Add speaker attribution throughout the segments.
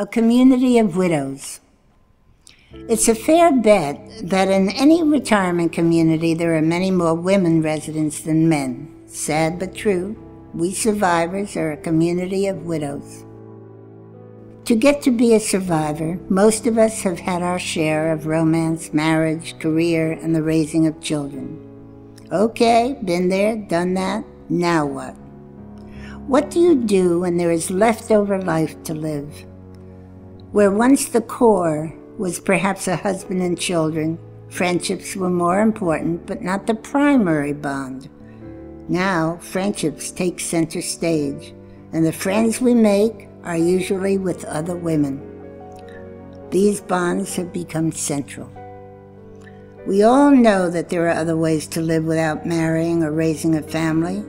Speaker 1: a community of widows. It's a fair bet that in any retirement community there are many more women residents than men. Sad but true, we survivors are a community of widows. To get to be a survivor, most of us have had our share of romance, marriage, career, and the raising of children. Okay, been there, done that, now what? What do you do when there is leftover life to live? Where once the core was perhaps a husband and children, friendships were more important, but not the primary bond. Now, friendships take center stage, and the friends we make are usually with other women. These bonds have become central. We all know that there are other ways to live without marrying or raising a family.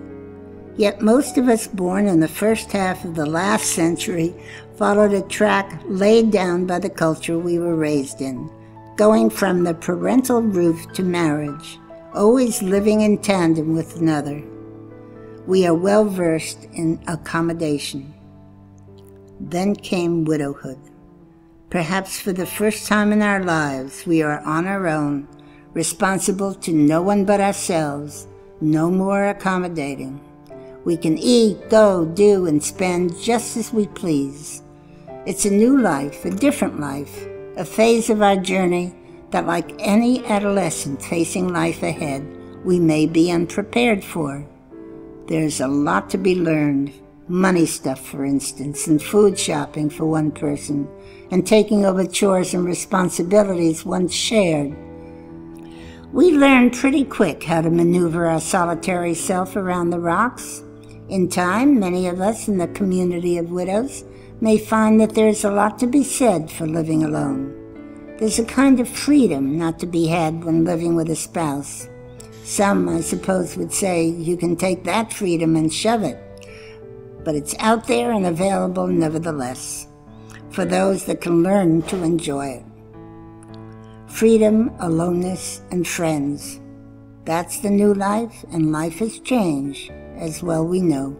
Speaker 1: Yet most of us born in the first half of the last century followed a track laid down by the culture we were raised in, going from the parental roof to marriage, always living in tandem with another. We are well versed in accommodation. Then came widowhood. Perhaps for the first time in our lives, we are on our own, responsible to no one but ourselves, no more accommodating. We can eat, go, do, and spend just as we please. It's a new life, a different life, a phase of our journey that, like any adolescent facing life ahead, we may be unprepared for. There's a lot to be learned money stuff, for instance, and food shopping for one person, and taking over chores and responsibilities once shared. We learn pretty quick how to maneuver our solitary self around the rocks. In time, many of us in the community of widows may find that there's a lot to be said for living alone. There's a kind of freedom not to be had when living with a spouse. Some, I suppose, would say you can take that freedom and shove it. But it's out there and available nevertheless for those that can learn to enjoy it. Freedom, aloneness, and friends. That's the new life, and life has changed, as well we know.